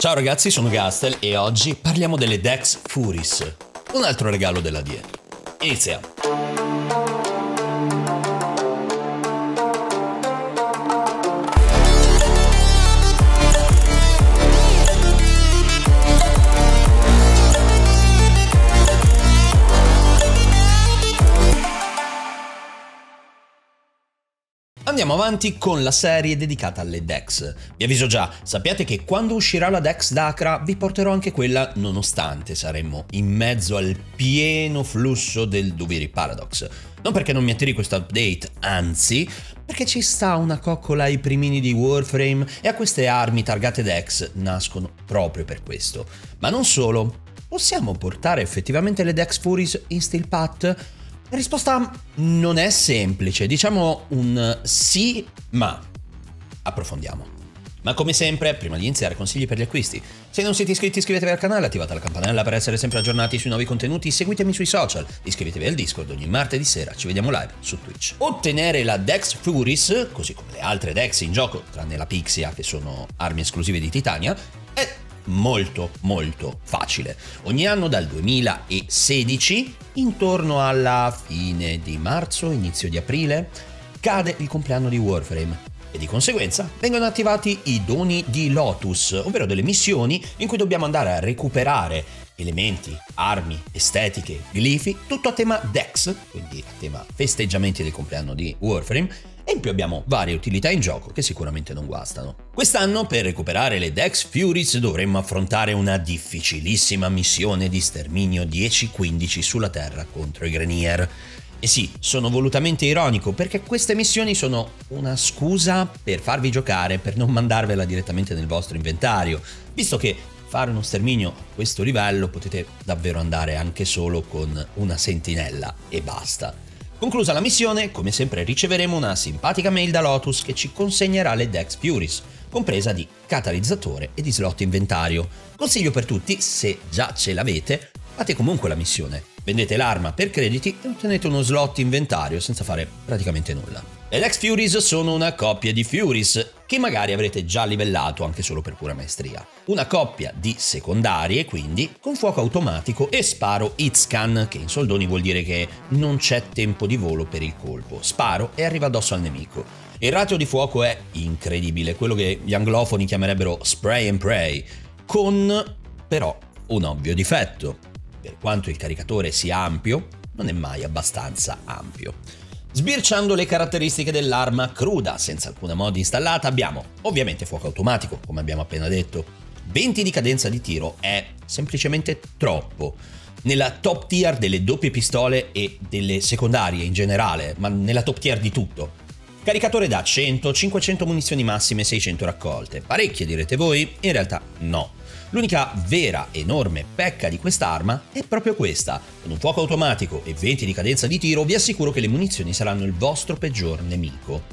Ciao ragazzi, sono Gastel e oggi parliamo delle Dex Furies, un altro regalo della DE. Iniziamo! Andiamo avanti con la serie dedicata alle Dex. Vi avviso già, sappiate che quando uscirà la Dex d'Acra vi porterò anche quella nonostante saremmo in mezzo al pieno flusso del Duviri Paradox. Non perché non mi attiri questo update, anzi, perché ci sta una coccola ai primini di Warframe e a queste armi targate Dex nascono proprio per questo. Ma non solo, possiamo portare effettivamente le Dex Furies in Steel Path? La risposta non è semplice, diciamo un sì, ma approfondiamo. Ma come sempre, prima di iniziare, consigli per gli acquisti. Se non siete iscritti iscrivetevi al canale, attivate la campanella per essere sempre aggiornati sui nuovi contenuti, seguitemi sui social, iscrivetevi al Discord ogni martedì sera, ci vediamo live su Twitch. Ottenere la Dex Furies, così come le altre Dex in gioco, tranne la Pixia che sono armi esclusive di Titania, molto molto facile. Ogni anno dal 2016, intorno alla fine di marzo, inizio di aprile, cade il compleanno di Warframe e di conseguenza vengono attivati i doni di Lotus, ovvero delle missioni in cui dobbiamo andare a recuperare elementi, armi, estetiche, glifi, tutto a tema Dex, quindi a tema festeggiamenti del compleanno di Warframe, e in più abbiamo varie utilità in gioco che sicuramente non guastano. Quest'anno per recuperare le Dex Furies dovremmo affrontare una difficilissima missione di sterminio 10-15 sulla Terra contro i Grenier. E sì, sono volutamente ironico perché queste missioni sono una scusa per farvi giocare, per non mandarvela direttamente nel vostro inventario, visto che fare uno sterminio a questo livello potete davvero andare anche solo con una sentinella e basta. Conclusa la missione, come sempre riceveremo una simpatica mail da Lotus che ci consegnerà le Dex Furies, compresa di catalizzatore e di slot inventario. Consiglio per tutti, se già ce l'avete, fate comunque la missione. Vendete l'arma per crediti e ottenete uno slot inventario senza fare praticamente nulla. Le Dex Furies sono una coppia di Furies che magari avrete già livellato anche solo per pura maestria. Una coppia di secondarie, quindi, con fuoco automatico e sparo hitscan, che in soldoni vuol dire che non c'è tempo di volo per il colpo. Sparo e arriva addosso al nemico. Il ratio di fuoco è incredibile, quello che gli anglofoni chiamerebbero spray and pray, con però un ovvio difetto. Per quanto il caricatore sia ampio, non è mai abbastanza ampio. Sbirciando le caratteristiche dell'arma cruda, senza alcuna mod installata, abbiamo ovviamente fuoco automatico, come abbiamo appena detto. 20 di cadenza di tiro è semplicemente troppo. Nella top tier delle doppie pistole e delle secondarie in generale, ma nella top tier di tutto. Caricatore da 100, 500 munizioni massime, 600 raccolte. Parecchie direte voi? In realtà no. L'unica vera enorme pecca di quest'arma è proprio questa. Con un fuoco automatico e 20 di cadenza di tiro vi assicuro che le munizioni saranno il vostro peggior nemico.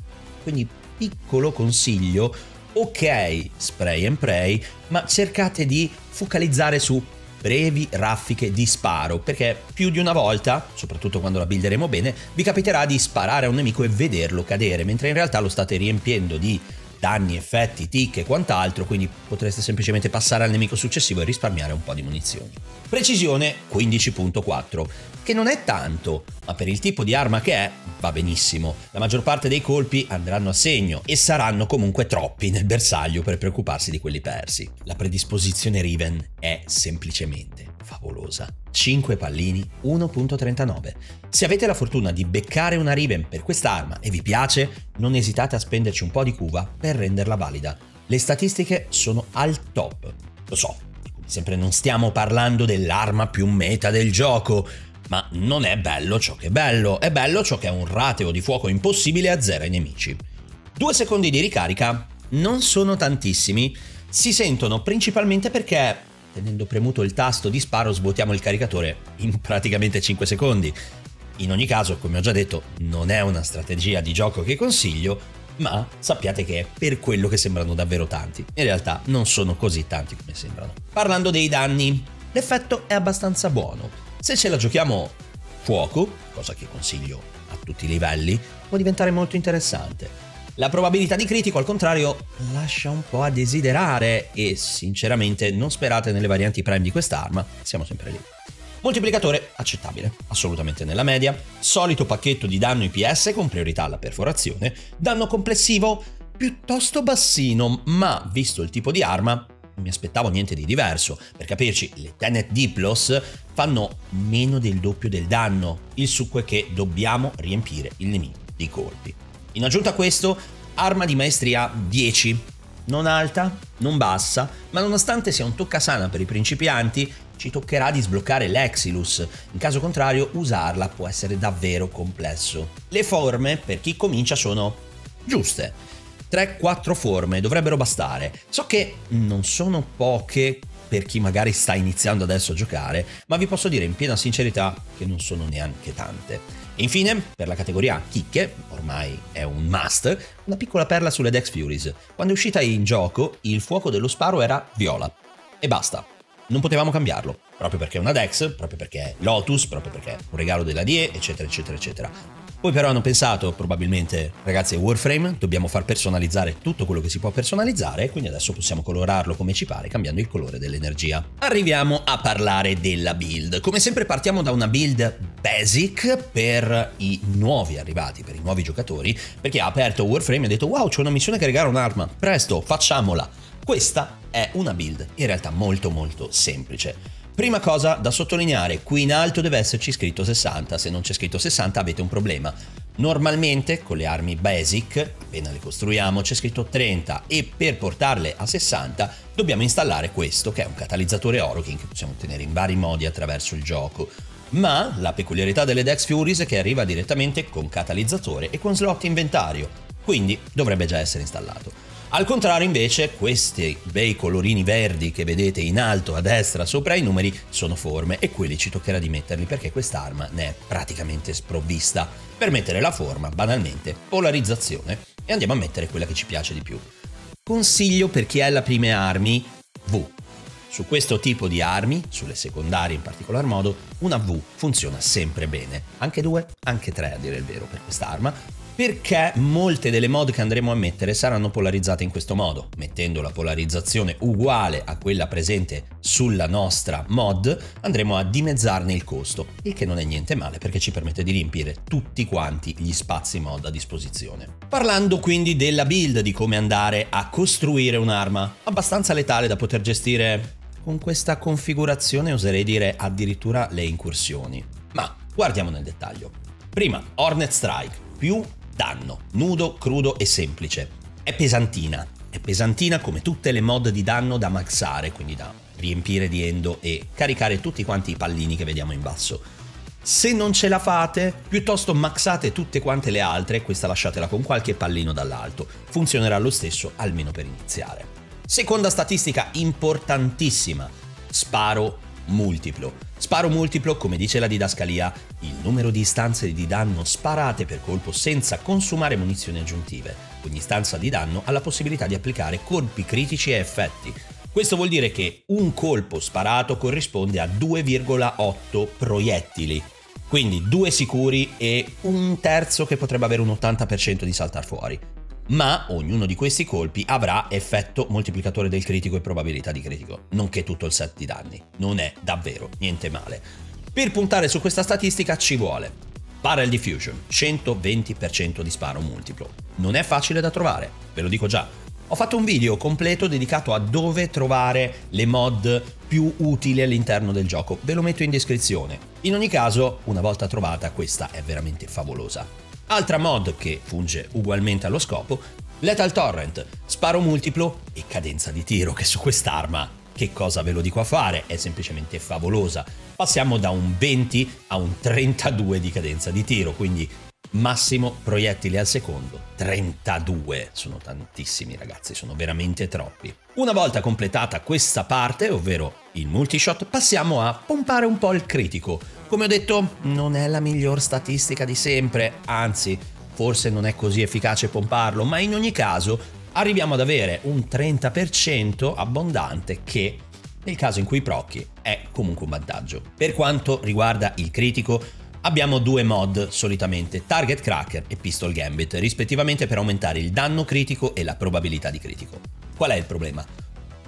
Quindi piccolo consiglio, ok spray and pray, ma cercate di focalizzare su brevi raffiche di sparo, perché più di una volta, soprattutto quando la builderemo bene, vi capiterà di sparare a un nemico e vederlo cadere, mentre in realtà lo state riempiendo di danni, effetti, tic e quant'altro, quindi potreste semplicemente passare al nemico successivo e risparmiare un po' di munizioni. Precisione 15.4, che non è tanto, ma per il tipo di arma che è va benissimo. La maggior parte dei colpi andranno a segno e saranno comunque troppi nel bersaglio per preoccuparsi di quelli persi. La predisposizione Riven è semplicemente favolosa. 5 pallini 1.39. Se avete la fortuna di beccare una Riven per quest'arma e vi piace, non esitate a spenderci un po' di cuva per renderla valida. Le statistiche sono al top. Lo so, sempre non stiamo parlando dell'arma più meta del gioco, ma non è bello ciò che è bello, è bello ciò che ha un rateo di fuoco impossibile a zero ai nemici. Due secondi di ricarica non sono tantissimi, si sentono principalmente perché tenendo premuto il tasto di sparo svuotiamo il caricatore in praticamente 5 secondi. In ogni caso, come ho già detto, non è una strategia di gioco che consiglio, ma sappiate che è per quello che sembrano davvero tanti. In realtà non sono così tanti come sembrano. Parlando dei danni, l'effetto è abbastanza buono. Se ce la giochiamo fuoco, cosa che consiglio a tutti i livelli, può diventare molto interessante. La probabilità di critico, al contrario, lascia un po' a desiderare e sinceramente non sperate nelle varianti prime di quest'arma, siamo sempre lì. Moltiplicatore accettabile, assolutamente nella media, solito pacchetto di danno IPS con priorità alla perforazione, danno complessivo piuttosto bassino, ma visto il tipo di arma non mi aspettavo niente di diverso. Per capirci, le Tenet Diplos fanno meno del doppio del danno, il succo è che dobbiamo riempire il nemico di colpi. In aggiunta a questo, arma di maestria 10. Non alta, non bassa, ma nonostante sia un toccasana per i principianti, ci toccherà di sbloccare l'Exilus, in caso contrario usarla può essere davvero complesso. Le forme per chi comincia sono giuste. 3-4 forme dovrebbero bastare. So che non sono poche per chi magari sta iniziando adesso a giocare, ma vi posso dire in piena sincerità che non sono neanche tante. E infine, per la categoria chicche, ormai è un must, una piccola perla sulle Dex Furies. Quando è uscita in gioco, il fuoco dello sparo era viola. E basta. Non potevamo cambiarlo, proprio perché è una Dex, proprio perché è Lotus, proprio perché è un regalo della DIE, eccetera, eccetera, eccetera. Poi però hanno pensato, probabilmente, ragazzi, è Warframe, dobbiamo far personalizzare tutto quello che si può personalizzare, quindi adesso possiamo colorarlo come ci pare, cambiando il colore dell'energia. Arriviamo a parlare della build. Come sempre partiamo da una build basic per i nuovi arrivati, per i nuovi giocatori, perché ha aperto Warframe e ha detto wow, c'è una missione che regala un'arma, presto, facciamola. Questa è una build in realtà molto molto semplice. Prima cosa da sottolineare, qui in alto deve esserci scritto 60, se non c'è scritto 60 avete un problema. Normalmente con le armi basic, appena le costruiamo, c'è scritto 30 e per portarle a 60 dobbiamo installare questo che è un catalizzatore Orokin che possiamo ottenere in vari modi attraverso il gioco. Ma la peculiarità delle Dex Furies è che arriva direttamente con catalizzatore e con slot inventario, quindi dovrebbe già essere installato. Al contrario invece questi bei colorini verdi che vedete in alto a destra sopra i numeri sono forme e quelli ci toccherà di metterli perché quest'arma ne è praticamente sprovvista. Per mettere la forma, banalmente, polarizzazione e andiamo a mettere quella che ci piace di più. Consiglio per chi ha la prime armi V. Su questo tipo di armi, sulle secondarie in particolar modo, una V funziona sempre bene. Anche due, anche tre a dire il vero per quest'arma, perché molte delle mod che andremo a mettere saranno polarizzate in questo modo. Mettendo la polarizzazione uguale a quella presente sulla nostra mod, andremo a dimezzarne il costo, il che non è niente male perché ci permette di riempire tutti quanti gli spazi mod a disposizione. Parlando quindi della build, di come andare a costruire un'arma abbastanza letale da poter gestire con questa configurazione, oserei dire addirittura le incursioni. Ma guardiamo nel dettaglio. Prima, Hornet Strike, più danno, nudo, crudo e semplice. È pesantina, è pesantina come tutte le mod di danno da maxare, quindi da riempire di endo e caricare tutti quanti i pallini che vediamo in basso. Se non ce la fate, piuttosto maxate tutte quante le altre, questa lasciatela con qualche pallino dall'alto, funzionerà lo stesso almeno per iniziare. Seconda statistica importantissima, sparo multiplo. Sparo multiplo, come dice la didascalia, il numero di istanze di danno sparate per colpo senza consumare munizioni aggiuntive. Ogni stanza di danno ha la possibilità di applicare colpi critici e effetti. Questo vuol dire che un colpo sparato corrisponde a 2,8 proiettili. Quindi due sicuri e un terzo che potrebbe avere un 80% di saltar fuori ma ognuno di questi colpi avrà effetto moltiplicatore del critico e probabilità di critico, nonché tutto il set di danni. Non è davvero niente male. Per puntare su questa statistica ci vuole Barrel Diffusion, 120% di sparo multiplo. Non è facile da trovare, ve lo dico già. Ho fatto un video completo dedicato a dove trovare le mod più utili all'interno del gioco, ve lo metto in descrizione. In ogni caso, una volta trovata, questa è veramente favolosa. Altra mod che funge ugualmente allo scopo, Lethal Torrent, sparo multiplo e cadenza di tiro che su quest'arma che cosa ve lo dico a fare? È semplicemente favolosa. Passiamo da un 20 a un 32 di cadenza di tiro, quindi massimo proiettili al secondo. 32, sono tantissimi ragazzi, sono veramente troppi. Una volta completata questa parte, ovvero il multishot, passiamo a pompare un po' il critico. Come ho detto, non è la miglior statistica di sempre, anzi, forse non è così efficace pomparlo, ma in ogni caso arriviamo ad avere un 30% abbondante che nel caso in cui procchi è comunque un vantaggio. Per quanto riguarda il critico, abbiamo due mod solitamente, Target Cracker e Pistol Gambit, rispettivamente per aumentare il danno critico e la probabilità di critico. Qual è il problema?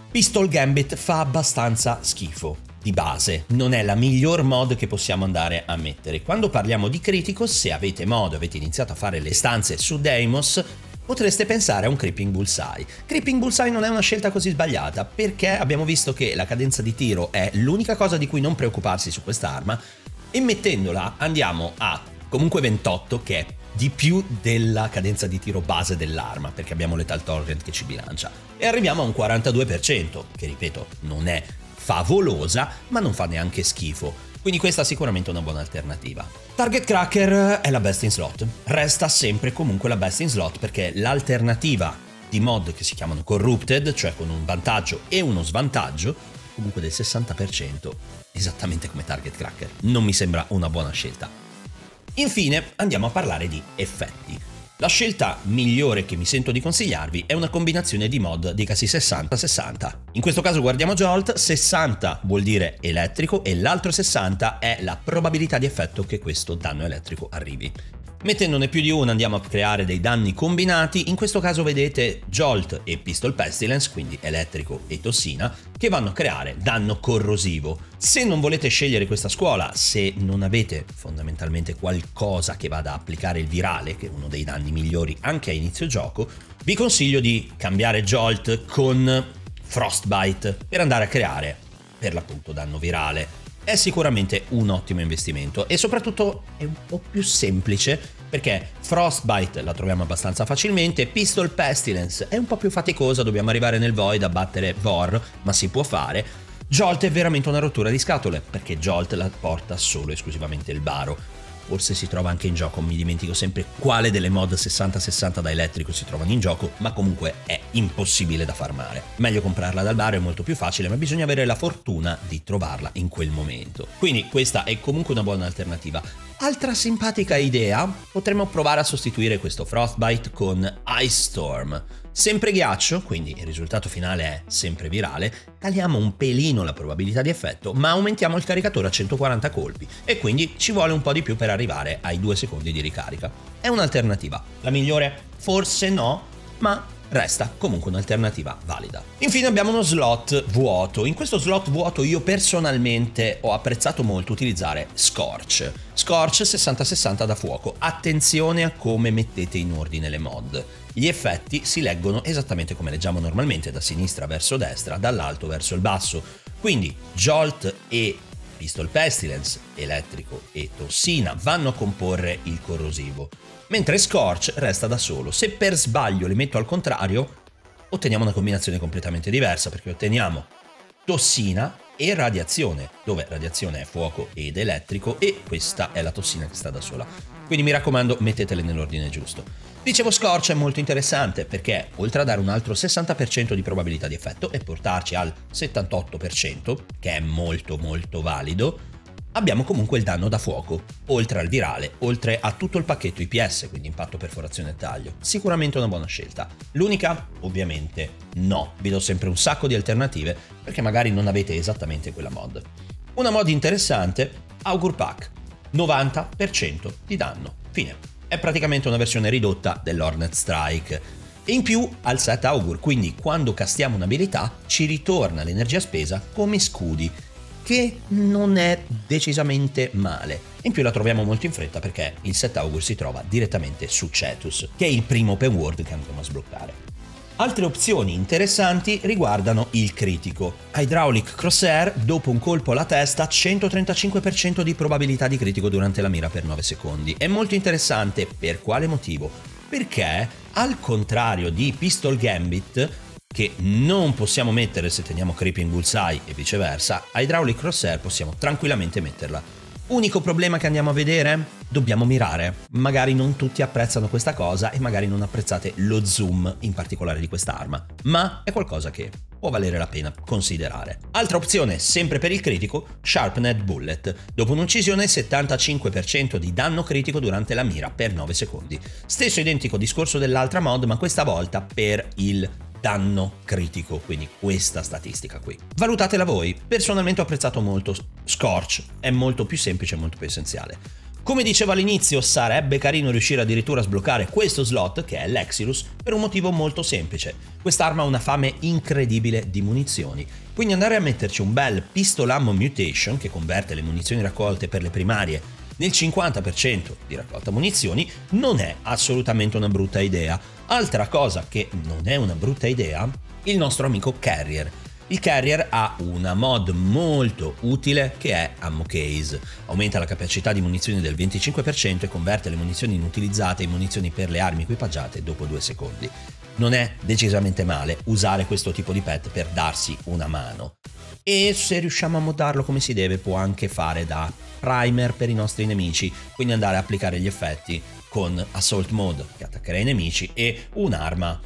Pistol Gambit fa abbastanza schifo di base, non è la miglior mod che possiamo andare a mettere. Quando parliamo di critico, se avete modo, avete iniziato a fare le stanze su Deimos, potreste pensare a un Creeping Bullseye. Creeping Bullseye non è una scelta così sbagliata perché abbiamo visto che la cadenza di tiro è l'unica cosa di cui non preoccuparsi su quest'arma e mettendola andiamo a comunque 28 che è di più della cadenza di tiro base dell'arma perché abbiamo Lethal Torrent che ci bilancia e arriviamo a un 42% che ripeto non è favolosa ma non fa neanche schifo quindi questa è sicuramente una buona alternativa. Target Cracker è la best in slot, resta sempre comunque la best in slot perché l'alternativa di mod che si chiamano corrupted, cioè con un vantaggio e uno svantaggio, comunque del 60%, esattamente come Target Cracker. Non mi sembra una buona scelta. Infine andiamo a parlare di effetti. La scelta migliore che mi sento di consigliarvi è una combinazione di mod di casi 60-60. In questo caso guardiamo Jolt, 60 vuol dire elettrico e l'altro 60 è la probabilità di effetto che questo danno elettrico arrivi. Mettendone più di una andiamo a creare dei danni combinati, in questo caso vedete Jolt e Pistol Pestilence, quindi elettrico e tossina, che vanno a creare danno corrosivo. Se non volete scegliere questa scuola, se non avete fondamentalmente qualcosa che vada a applicare il virale, che è uno dei danni migliori anche a inizio gioco, vi consiglio di cambiare Jolt con Frostbite per andare a creare per l'appunto danno virale è sicuramente un ottimo investimento e soprattutto è un po' più semplice perché Frostbite la troviamo abbastanza facilmente, Pistol Pestilence è un po' più faticosa, dobbiamo arrivare nel void a battere Vor, ma si può fare. Jolt è veramente una rottura di scatole perché Jolt la porta solo esclusivamente il baro forse si trova anche in gioco, mi dimentico sempre quale delle mod 60-60 da elettrico si trovano in gioco, ma comunque è impossibile da farmare. Meglio comprarla dal bar, è molto più facile, ma bisogna avere la fortuna di trovarla in quel momento. Quindi questa è comunque una buona alternativa. Altra simpatica idea, potremmo provare a sostituire questo Frostbite con Ice Storm. Sempre ghiaccio, quindi il risultato finale è sempre virale, tagliamo un pelino la probabilità di effetto, ma aumentiamo il caricatore a 140 colpi e quindi ci vuole un po' di più per arrivare ai 2 secondi di ricarica. È un'alternativa. La migliore? Forse no, ma resta comunque un'alternativa valida. Infine abbiamo uno slot vuoto. In questo slot vuoto io personalmente ho apprezzato molto utilizzare Scorch. Scorch 60-60 da fuoco. Attenzione a come mettete in ordine le mod. Gli effetti si leggono esattamente come leggiamo normalmente, da sinistra verso destra, dall'alto verso il basso. Quindi Jolt e Pistol Pestilence, elettrico e tossina vanno a comporre il corrosivo, mentre Scorch resta da solo. Se per sbaglio li metto al contrario, otteniamo una combinazione completamente diversa perché otteniamo tossina e radiazione, dove radiazione è fuoco ed elettrico e questa è la tossina che sta da sola. Quindi mi raccomando, mettetele nell'ordine giusto. Dicevo Scorch è molto interessante perché oltre a dare un altro 60% di probabilità di effetto e portarci al 78%, che è molto molto valido, abbiamo comunque il danno da fuoco, oltre al virale, oltre a tutto il pacchetto IPS, quindi impatto, perforazione e taglio. Sicuramente una buona scelta. L'unica, ovviamente, no. Vi do sempre un sacco di alternative perché magari non avete esattamente quella mod. Una mod interessante, Augur Pack, 90% di danno. Fine è praticamente una versione ridotta dell'Hornet Strike. E in più ha il set Augur, quindi quando castiamo un'abilità ci ritorna l'energia spesa come scudi, che non è decisamente male. In più la troviamo molto in fretta perché il set Augur si trova direttamente su Cetus, che è il primo open world che andremo a sbloccare. Altre opzioni interessanti riguardano il critico. Hydraulic Crosshair, dopo un colpo alla testa, 135% di probabilità di critico durante la mira per 9 secondi. È molto interessante per quale motivo? Perché, al contrario di Pistol Gambit, che non possiamo mettere se teniamo Creeping Bullseye e viceversa, Hydraulic Crosshair possiamo tranquillamente metterla Unico problema che andiamo a vedere? Dobbiamo mirare. Magari non tutti apprezzano questa cosa e magari non apprezzate lo zoom in particolare di quest'arma, ma è qualcosa che può valere la pena considerare. Altra opzione, sempre per il critico, Sharpened Bullet. Dopo un'uccisione 75% di danno critico durante la mira per 9 secondi. Stesso identico discorso dell'altra mod, ma questa volta per il danno critico, quindi questa statistica qui. Valutatela voi, personalmente ho apprezzato molto Scorch, è molto più semplice e molto più essenziale. Come dicevo all'inizio, sarebbe carino riuscire addirittura a sbloccare questo slot, che è l'Exilus, per un motivo molto semplice. Quest'arma ha una fame incredibile di munizioni, quindi andare a metterci un bel Pistol Ammo Mutation, che converte le munizioni raccolte per le primarie nel 50% di raccolta munizioni, non è assolutamente una brutta idea. Altra cosa che non è una brutta idea, il nostro amico Carrier il Carrier ha una mod molto utile che è Ammo Case. Aumenta la capacità di munizioni del 25% e converte le munizioni inutilizzate in munizioni per le armi equipaggiate dopo due secondi. Non è decisamente male usare questo tipo di pet per darsi una mano. E se riusciamo a moddarlo come si deve può anche fare da primer per i nostri nemici, quindi andare a applicare gli effetti con Assault Mode che attaccherà i nemici e un'arma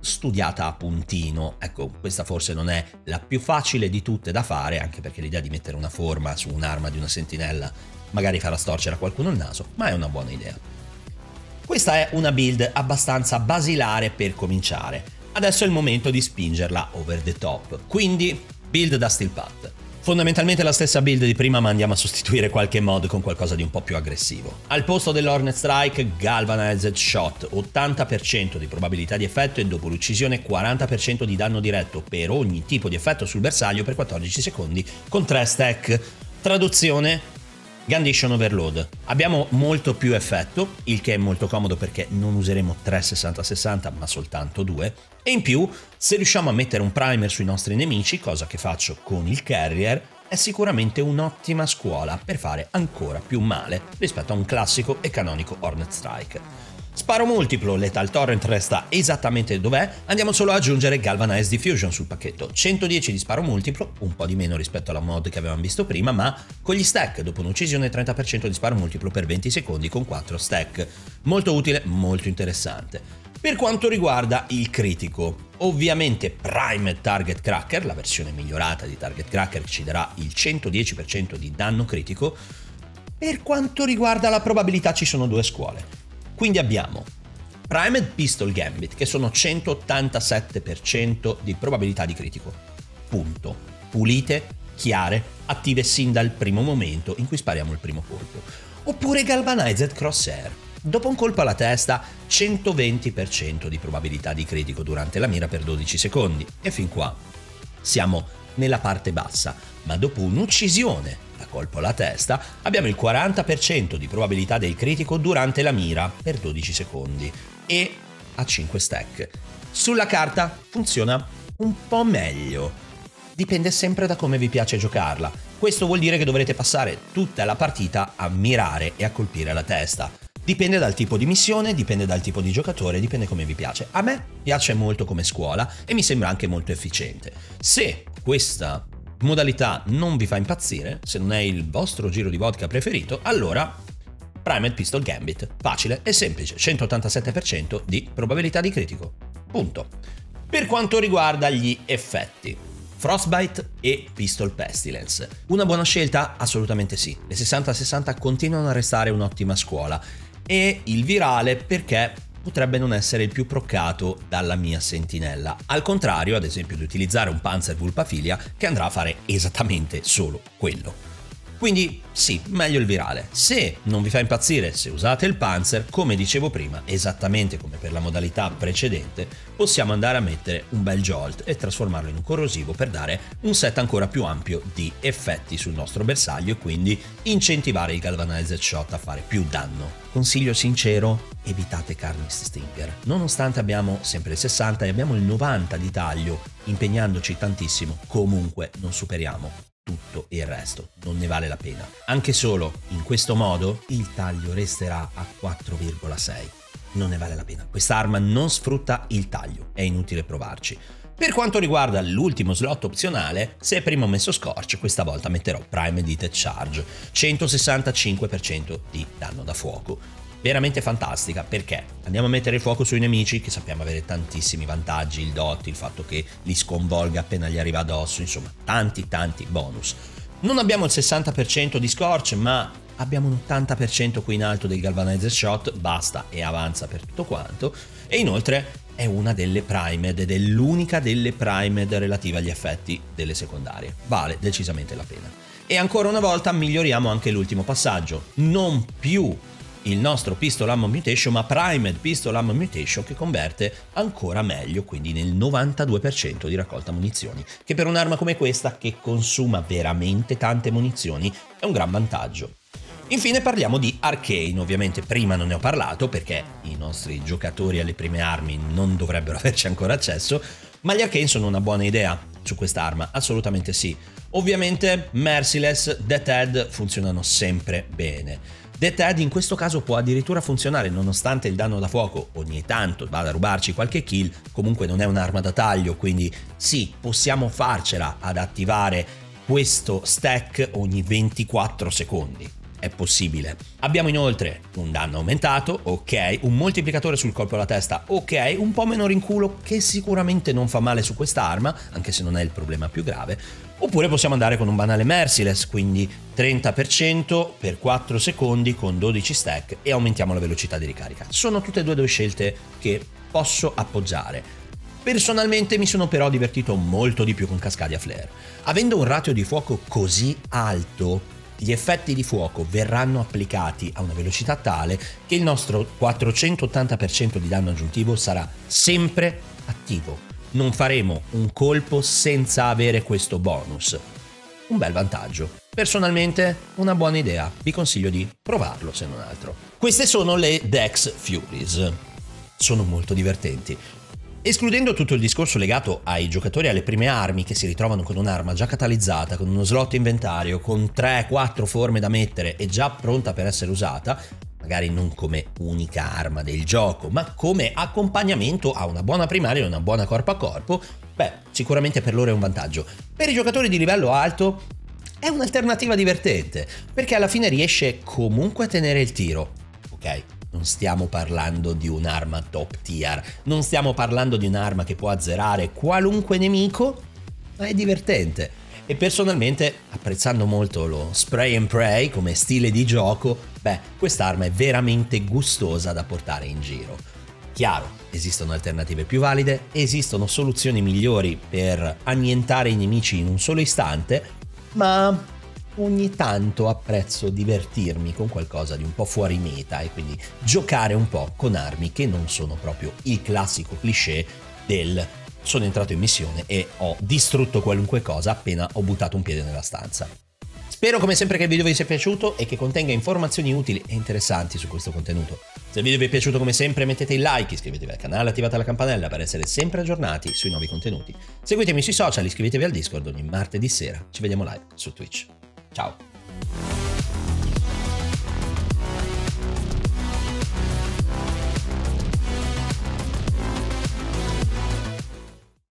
studiata a puntino. Ecco, questa forse non è la più facile di tutte da fare, anche perché l'idea di mettere una forma su un'arma di una sentinella magari farà storcere a qualcuno il naso, ma è una buona idea. Questa è una build abbastanza basilare per cominciare. Adesso è il momento di spingerla over the top, quindi build da steel pat. Fondamentalmente la stessa build di prima ma andiamo a sostituire qualche mod con qualcosa di un po' più aggressivo. Al posto dell'Hornet Strike, Galvanized Shot, 80% di probabilità di effetto e dopo l'uccisione 40% di danno diretto per ogni tipo di effetto sul bersaglio per 14 secondi con 3 stack. Traduzione, Gundition Overload. Abbiamo molto più effetto, il che è molto comodo perché non useremo 3 60-60 ma soltanto 2. E in più, se riusciamo a mettere un primer sui nostri nemici, cosa che faccio con il Carrier, è sicuramente un'ottima scuola per fare ancora più male rispetto a un classico e canonico Hornet Strike. Sparo multiplo, Lethal Torrent resta esattamente dov'è, andiamo solo ad aggiungere Galvanized Diffusion sul pacchetto. 110 di sparo multiplo, un po' di meno rispetto alla mod che avevamo visto prima, ma con gli stack, dopo un'uccisione 30% di sparo multiplo per 20 secondi con 4 stack. Molto utile, molto interessante. Per quanto riguarda il critico, ovviamente Prime Target Cracker, la versione migliorata di Target Cracker ci darà il 110% di danno critico, per quanto riguarda la probabilità ci sono due scuole. Quindi abbiamo Primed Pistol Gambit, che sono 187% di probabilità di critico. Punto. Pulite, chiare, attive sin dal primo momento in cui spariamo il primo colpo. Oppure Galvanized Crosshair. Dopo un colpo alla testa, 120% di probabilità di critico durante la mira per 12 secondi. E fin qua siamo nella parte bassa, ma dopo un'uccisione colpo alla testa, abbiamo il 40% di probabilità del critico durante la mira per 12 secondi e a 5 stack. Sulla carta funziona un po' meglio. Dipende sempre da come vi piace giocarla. Questo vuol dire che dovrete passare tutta la partita a mirare e a colpire la testa. Dipende dal tipo di missione, dipende dal tipo di giocatore, dipende come vi piace. A me piace molto come scuola e mi sembra anche molto efficiente. Se questa modalità non vi fa impazzire, se non è il vostro giro di vodka preferito, allora Primed Pistol Gambit. Facile e semplice, 187% di probabilità di critico. Punto. Per quanto riguarda gli effetti, Frostbite e Pistol Pestilence. Una buona scelta? Assolutamente sì. Le 60-60 continuano a restare un'ottima scuola. E il virale perché potrebbe non essere il più proccato dalla mia sentinella. Al contrario, ad esempio, di utilizzare un Panzer Vulpafilia che andrà a fare esattamente solo quello. Quindi sì, meglio il virale. Se non vi fa impazzire se usate il Panzer, come dicevo prima, esattamente come per la modalità precedente, possiamo andare a mettere un bel jolt e trasformarlo in un corrosivo per dare un set ancora più ampio di effetti sul nostro bersaglio e quindi incentivare il Galvanized Shot a fare più danno. Consiglio sincero, evitate Carnist Stinger. Nonostante abbiamo sempre il 60 e abbiamo il 90 di taglio, impegnandoci tantissimo, comunque non superiamo tutto il resto, non ne vale la pena. Anche solo in questo modo il taglio resterà a 4,6. Non ne vale la pena. Quest'arma non sfrutta il taglio, è inutile provarci. Per quanto riguarda l'ultimo slot opzionale, se prima ho messo Scorch, questa volta metterò Prime Edited Charge, 165% di danno da fuoco veramente fantastica perché andiamo a mettere il fuoco sui nemici che sappiamo avere tantissimi vantaggi, il dot, il fatto che li sconvolga appena gli arriva addosso, insomma tanti tanti bonus. Non abbiamo il 60% di scorch ma abbiamo un 80% qui in alto del galvanized shot, basta e avanza per tutto quanto e inoltre è una delle primed ed è l'unica delle primed relativa agli effetti delle secondarie. Vale decisamente la pena. E ancora una volta miglioriamo anche l'ultimo passaggio. Non più il nostro Pistol Ammo Mutation, ma Primed Pistol Ammo Mutation che converte ancora meglio, quindi nel 92% di raccolta munizioni, che per un'arma come questa, che consuma veramente tante munizioni, è un gran vantaggio. Infine parliamo di Arcane, ovviamente prima non ne ho parlato perché i nostri giocatori alle prime armi non dovrebbero averci ancora accesso, ma gli Arcane sono una buona idea su quest'arma, assolutamente sì. Ovviamente Merciless, Deathhead funzionano sempre bene. Deathhead in questo caso può addirittura funzionare nonostante il danno da fuoco ogni tanto vada a rubarci qualche kill, comunque non è un'arma da taglio, quindi sì, possiamo farcela ad attivare questo stack ogni 24 secondi è possibile. Abbiamo inoltre un danno aumentato, ok, un moltiplicatore sul colpo alla testa, ok, un po' meno rinculo che sicuramente non fa male su quest'arma, anche se non è il problema più grave. Oppure possiamo andare con un banale merciless, quindi 30% per 4 secondi con 12 stack e aumentiamo la velocità di ricarica. Sono tutte e due due scelte che posso appoggiare. Personalmente mi sono però divertito molto di più con Cascadia Flare. Avendo un ratio di fuoco così alto, gli effetti di fuoco verranno applicati a una velocità tale che il nostro 480% di danno aggiuntivo sarà sempre attivo. Non faremo un colpo senza avere questo bonus. Un bel vantaggio. Personalmente una buona idea, vi consiglio di provarlo se non altro. Queste sono le Dex Furies. Sono molto divertenti. Escludendo tutto il discorso legato ai giocatori alle prime armi che si ritrovano con un'arma già catalizzata, con uno slot inventario, con 3-4 forme da mettere e già pronta per essere usata, magari non come unica arma del gioco, ma come accompagnamento a una buona primaria e una buona corpo a corpo, beh, sicuramente per loro è un vantaggio. Per i giocatori di livello alto è un'alternativa divertente, perché alla fine riesce comunque a tenere il tiro, ok? non stiamo parlando di un'arma top tier, non stiamo parlando di un'arma che può azzerare qualunque nemico, ma è divertente. E personalmente, apprezzando molto lo spray and pray come stile di gioco, beh, quest'arma è veramente gustosa da portare in giro. Chiaro, esistono alternative più valide, esistono soluzioni migliori per annientare i nemici in un solo istante, ma ogni tanto apprezzo divertirmi con qualcosa di un po' fuori meta e quindi giocare un po' con armi che non sono proprio il classico cliché del sono entrato in missione e ho distrutto qualunque cosa appena ho buttato un piede nella stanza. Spero come sempre che il video vi sia piaciuto e che contenga informazioni utili e interessanti su questo contenuto. Se il video vi è piaciuto come sempre mettete il like, iscrivetevi al canale, attivate la campanella per essere sempre aggiornati sui nuovi contenuti. Seguitemi sui social, iscrivetevi al Discord ogni martedì sera. Ci vediamo live su Twitch. Ciao.